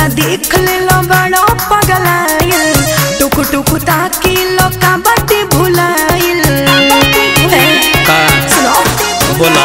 तोरा देख ले लो बड़ा पगलाइल। टुक टुक ताकि लो का बातें भुलाइल हाँ, बोला।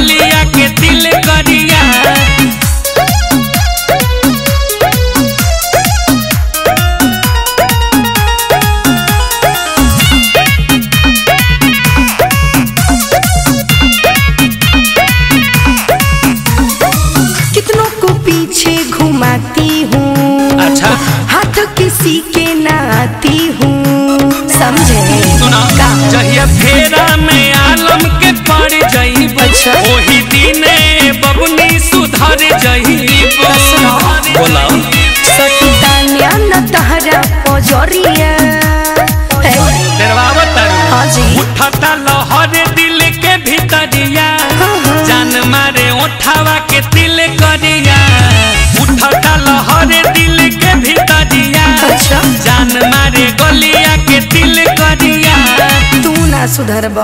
के तिल करिया। कितनों को पीछे घुमाती हूँ। अच्छा। हाथ किसी के नाती हूँ। समझे? सुना? जहिया फेरा ओही दिने बबुनी सुधर जाइब सुना। बोला। न तहरा पजरिया डरवावत हाँ। उठता लहर दिल के भीतरिया। हाँ, हाँ। जान मारे उठावा के तिल करिया। उठता लहर दिल के भीतरिया। अच्छा। जान मारे गलिया के तिल करिया। तू ना सुधरब।